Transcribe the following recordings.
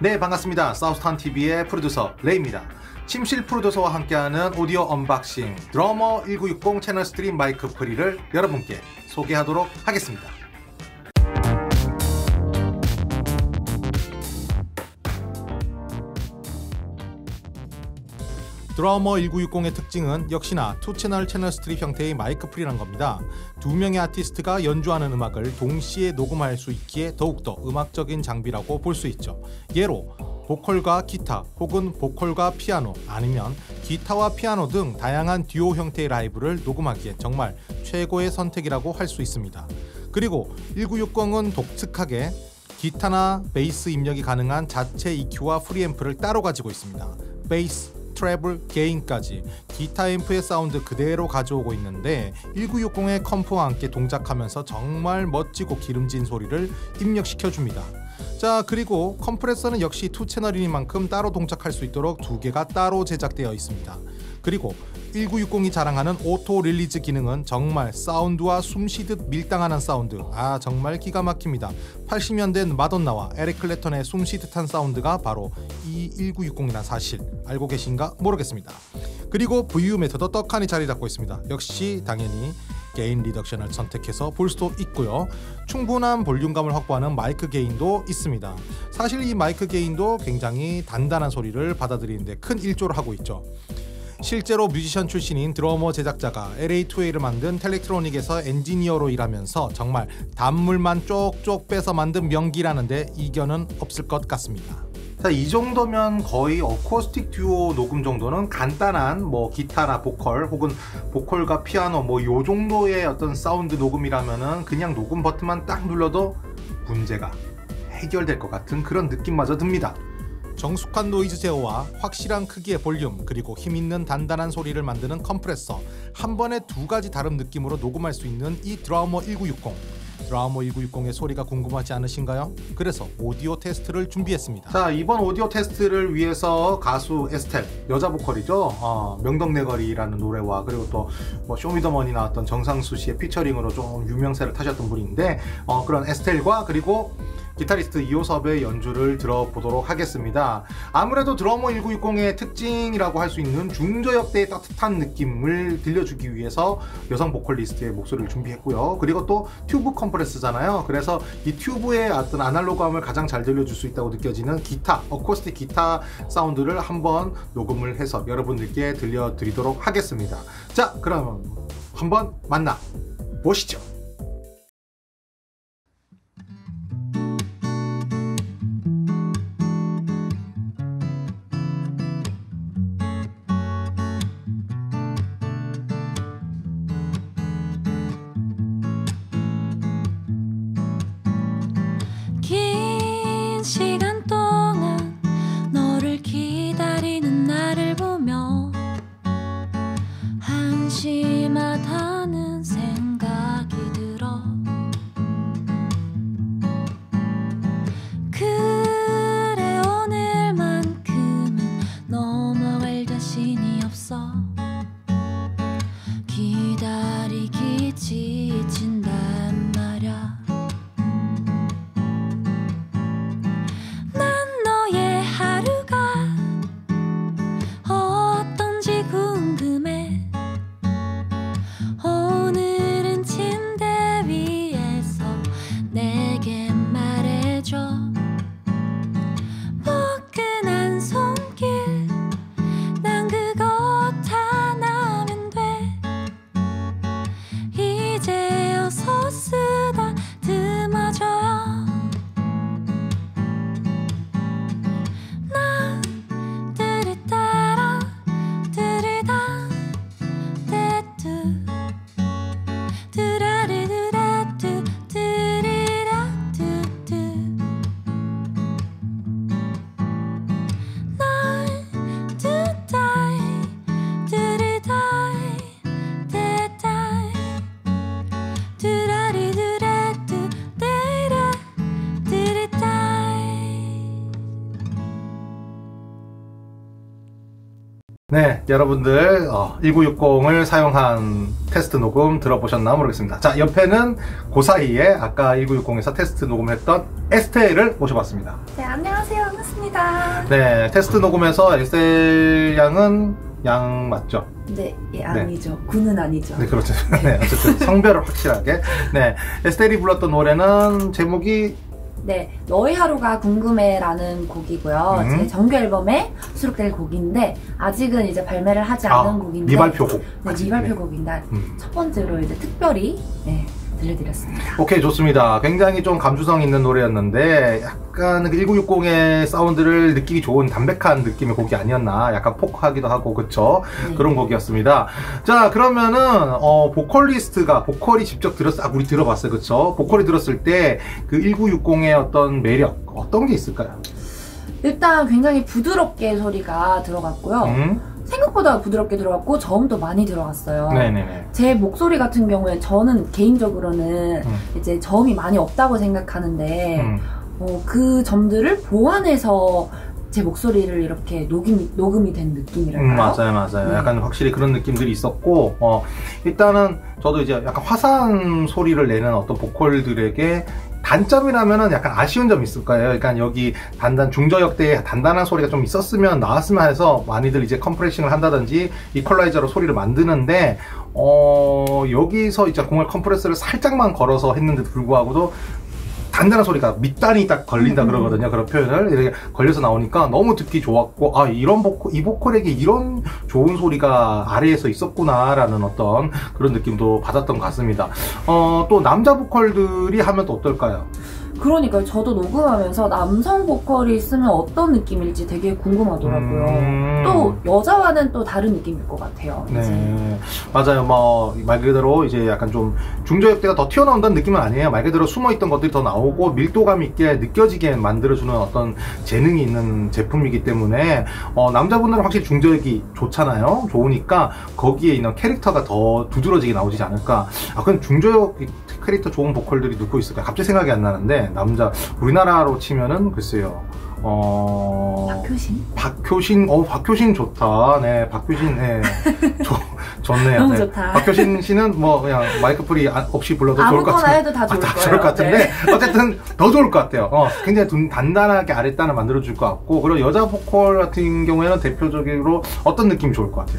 네 반갑습니다. 사우스탄TV의 프로듀서 레이입니다. 침실 프로듀서와 함께하는 오디오 unboxing Drawmer 1960 channel strip 마이크 pre를 여러분께 소개하도록 하겠습니다. Drawmer 1960의 특징은 역시나 two채널 channel strip 형태의 마이크 pre란 겁니다. 두 명의 아티스트가 연주하는 음악을 동시에 녹음할 수 있기에 더욱더 음악적인 장비라고 볼 수 있죠. 예로 보컬과 기타 혹은 보컬과 피아노 아니면 기타와 피아노 등 다양한 듀오 형태의 라이브를 녹음하기에 정말 최고의 선택이라고 할 수 있습니다. 그리고 1960은 독특하게 기타나 베이스 입력이 가능한 자체 EQ와 preamp를 따로 가지고 있습니다. 베이스, treble, gain까지 기타 앰프의 사운드 그대로 가져오고 있는데 1960의 comp와 함께 동작하면서 정말 멋지고 기름진 소리를 입력시켜 줍니다. 자 그리고 컴프레서는 역시 two 채널이니만큼 따로 동작할 수 있도록 두 개가 따로 제작되어 있습니다. 그리고 1960이 자랑하는 auto release 기능은 정말 사운드와 숨쉬듯 밀당하는 사운드. 아 정말 기가 막힙니다. 80년대 마돈나와 에릭 클랩튼의 숨쉬듯한 사운드가 바로 이 1960이란 사실. 알고 계신가? 모르겠습니다. 그리고 VU 메터도 떡하니 자리 잡고 있습니다. 역시 당연히 gain reduction을 선택해서 볼 수도 있고요. 충분한 볼륨감을 확보하는 마이크 gain도 있습니다. 사실 이 마이크 gain도 굉장히 단단한 소리를 받아들이는데 큰 일조를 하고 있죠 실제로 뮤지션 출신인 Drawmer 제작자가 LA2A를 만든 Teletronix에서 엔지니어로 일하면서 정말 단물만 쪽쪽 빼서 만든 명기라는데 이견은 없을 것 같습니다. 자, 이 정도면 거의 어쿠스틱 듀오 녹음 정도는 간단한 뭐 기타나 보컬 혹은 보컬과 피아노 뭐 요 정도의 어떤 사운드 녹음이라면은 그냥 녹음 버튼만 딱 눌러도 문제가 해결될 것 같은 그런 느낌마저 듭니다. 정숙한 노이즈 제어와 확실한 크기의 볼륨 그리고 힘있는 단단한 소리를 만드는 컴프레서 한 번에 두 가지 다른 느낌으로 녹음할 수 있는 이 Drawmer 1960 Drawmer 1960의 소리가 궁금하지 않으신가요? 그래서 오디오 테스트를 준비했습니다. 자 이번 오디오 테스트를 위해서 가수 에스텔 여자 보컬이죠? 어, 명덕네거리라는 노래와 그리고 또 뭐 쇼미더머니 나왔던 정상수 씨의 피처링으로 좀 유명세를 타셨던 분인데 어, 그런 에스텔과 그리고 기타리스트 이호섭의 연주를 들어보도록 하겠습니다. 아무래도 Drawmer 1960의 특징이라고 할 수 있는 중저역대의 따뜻한 느낌을 들려주기 위해서 여성 보컬리스트의 목소리를 준비했고요. 그리고 또 튜브 컴프레서잖아요. 그래서 이 튜브의 어떤 아날로그함을 가장 잘 들려줄 수 있다고 느껴지는 기타, 어쿠스틱 기타 사운드를 한번 녹음을 해서 여러분들께 들려드리도록 하겠습니다. 자, 그럼 한번 만나 보시죠. 네, 여러분들 1960을 사용한 테스트 녹음 들어보셨나 모르겠습니다. 자, 옆에는 그 사이에 아까 1960에서 테스트 녹음했던 에스텔을 모셔봤습니다. 네, 안녕하세요. 반갑습니다. 네, 테스트 녹음에서 에스텔 양은 양 맞죠? 네, 예, 아니죠. 군은 아니죠. 네, 그렇죠. 네, 어쨌든 성별을 확실하게. 네, 에스텔이 불렀던 노래는 제목이 네, 너의 하루가 궁금해라는 곡이고요. 음. 제 정규 앨범에 수록될 곡인데 아직은 이제 발매를 하지 않은 곡인데 미발표 곡. 네, 아직, 미발표곡인데 음. 첫 번째로 이제 특별히 네, 들려드렸습니다. 오케이 좋습니다. 굉장히 좀 감수성 있는 노래였는데 약간 1960의 사운드를 느끼기 좋은 담백한 느낌의 곡이 아니었나 약간 포크하기도 하고 그쵸 네. 그런 곡이었습니다. 자 그러면은 어, 보컬리스트가 보컬이 직접 들었 아 우리 들어봤어요 그쵸 보컬이 들었을 때 그 1960의 어떤 매력 어떤 게 있을까요? 일단 굉장히 부드럽게 소리가 들어갔고요. 음? 생각보다 부드럽게 들어갔고 저음도 많이 들어갔어요. 네네네. 제 목소리 같은 경우에 저는 개인적으로는 음. 이제 저음이 많이 없다고 생각하는데 음. 어, 그 점들을 보완해서 제 목소리를 이렇게 녹음이, 녹음이 된 느낌이랄까요? 음, 맞아요, 맞아요. 네. 약간 확실히 그런 느낌들이 있었고, 어, 일단은 저도 이제 약간 화사한 소리를 내는 어떤 보컬들에게 단점이라면은 약간 아쉬운 점이 있을 거예요. 그러니까 여기 단단 중저역대에 단단한 소리가 좀 있었으면 나왔으면 해서 많이들 이제 compressing을 한다든지 이퀄라이저로 소리를 만드는데 어 여기서 이제 공을 컴프레서를 살짝만 걸어서 했는데도 불구하고도 단단한 소리가 밑단이 딱 걸린다 음, 음. 그러거든요. 그런 표현을 이렇게 걸려서 나오니까 너무 듣기 좋았고 아 이런 보컬 이 보컬에게 이런 좋은 소리가 아래에서 있었구나라는 어떤 그런 느낌도 받았던 것 같습니다. 어, 또 남자 보컬들이 하면 또 어떨까요? 그러니까 저도 녹음하면서 남성 보컬이 있으면 어떤 느낌일지 되게 궁금하더라고요. 음. 또 여자와는 또 다른 느낌일 것 같아요. 이제. 네, 맞아요. 뭐, 말 그대로 이제 약간 좀 중저역대가 더 튀어나온다는 느낌은 아니에요. 말 그대로 숨어있던 것들이 더 나오고 밀도감 있게 느껴지게 만들어주는 어떤 재능이 있는 제품이기 때문에 어, 남자분들은 확실히 중저역이 좋잖아요. 좋으니까 거기에 있는 캐릭터가 더 두드러지게 나오지 않을까. 아, 그럼 중저역 캐릭터 좋은 보컬들이 누구 있을까? 갑자기 생각이 안 나는데 남자 우리나라로 치면은 글쎄요. 어... 박효신? 박효신, 어, 박효신 좋다. 네, 박효신, 네. 좋, 좋네요. 너무 네. 좋다. 박효신 씨는 뭐, 그냥 마이크 pre 아- 없이 불러도 좋을 것 아무거나 같은데. 해도 다 좋을 아, 다. 좋을 것 같은데. 네. 어쨌든 더 좋을 것 같아요. 어, 굉장히 둔- 단단하게 아랫단을 만들어 줄 것 같고. 그리고 여자 보컬 같은 경우에는 대표적으로 어떤 느낌이 좋을 것 같아요?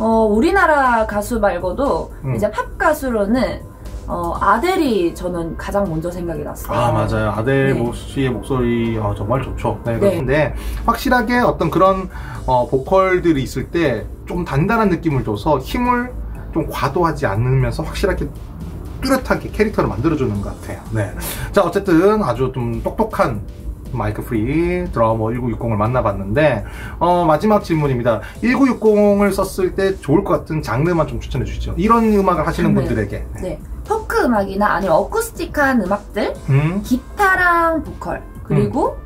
어, 우리나라 가수 말고도 음. 이제 팝 가수로는 어, 아델이 저는 가장 먼저 생각이 났어요. 아 맞아요 아델 네. 모 씨의 목소리 어, 정말 좋죠 네, 네. 그런데 확실하게 어떤 그런 어, 보컬들이 있을 때 좀 단단한 느낌을 줘서 힘을 좀 과도하지 않으면서 확실하게 뚜렷하게 캐릭터를 만들어주는 것 같아요 네. 자 어쨌든 아주 좀 똑똑한 마이크 pre Drawmer 1960을 만나봤는데 어, 마지막 질문입니다 1960을 썼을 때 좋을 것 같은 장르만 좀 추천해 주시죠 이런 음악을 하시는 장르. 분들에게 네. 포크 음악이나 아니면 어쿠스틱한 음악들, 음? 기타랑 보컬, 그리고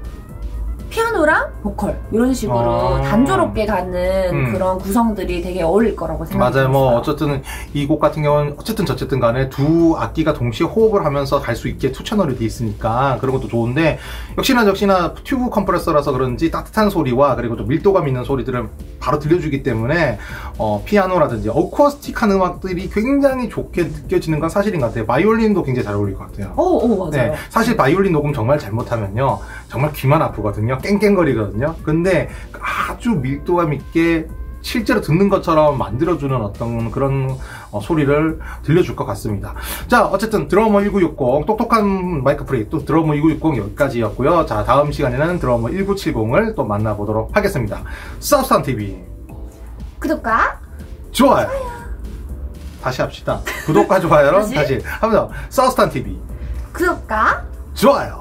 피아노랑 보컬 이런 식으로 아. 단조롭게 가는 음. 그런 구성들이 되게 어울릴 거라고 생각해요. 맞아요. 뭐 어쨌든 이 곡 같은 경우는 어쨌든 저쨌든 간에 두 악기가 동시에 호흡을 하면서 갈 수 있게 two 채널이 돼 있으니까 그런 것도 좋은데 역시나 역시나 튜브 컴프레서라서 그런지 따뜻한 소리와 그리고 좀 밀도감 있는 소리들을 바로 들려주기 때문에 어, 피아노라든지 어쿠스틱한 음악들이 굉장히 좋게 느껴지는 건 사실인 것 같아요. 바이올린도 굉장히 잘 어울릴 것 같아요. 오, 오, 맞아요. 네, 사실 바이올린 녹음 정말 잘못하면요, 정말 귀만 아프거든요. 깽깽거리거든요. 근데 아주 밀도감 있게 실제로 듣는 것처럼 만들어주는 어떤 그런 어, 소리를 들려줄 것 같습니다. 자, 어쨌든 Drawmer 1960 똑똑한 마이크 pre 또 Drawmer 1960 여기까지였고요. 자, 다음 시간에는 Drawmer 1970을 또 만나보도록 하겠습니다. 사우스탄 TV 구독과 좋아요. 다시 합시다. 구독과 좋아요는 다시? 하면서 사우스탄 TV 구독과 좋아요.